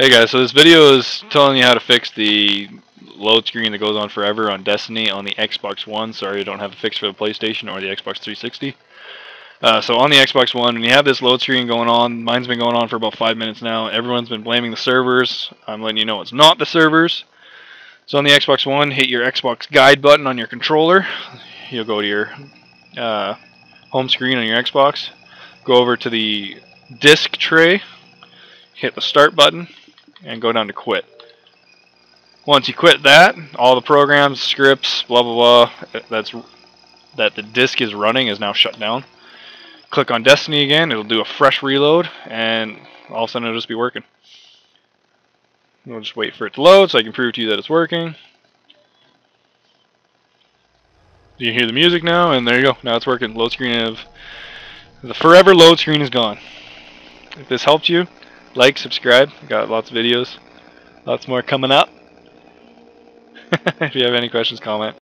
Hey guys, so this video is telling you how to fix the load screen that goes on forever on Destiny on the Xbox One. Sorry, I don't have a fix for the PlayStation or the Xbox 360. Uh, so on the Xbox One, when you have this load screen going on, mine's been going on for about five minutes now. Everyone's been blaming the servers. I'm letting you know it's not the servers. So on the Xbox One, hit your Xbox guide button on your controller. You'll go to your uh, home screen on your Xbox. Go over to the disk tray. Hit the start button and go down to quit. Once you quit that, all the programs, scripts, blah blah blah, that's that the disk is running is now shut down. Click on Destiny again, it'll do a fresh reload, and all of a sudden it'll just be working. We'll just wait for it to load so I can prove to you that it's working. You hear the music now, and there you go. Now it's working. Load screen of the forever load screen is gone. If this helped you, like, subscribe. Got lots of videos. Lots more coming up. if you have any questions, comment.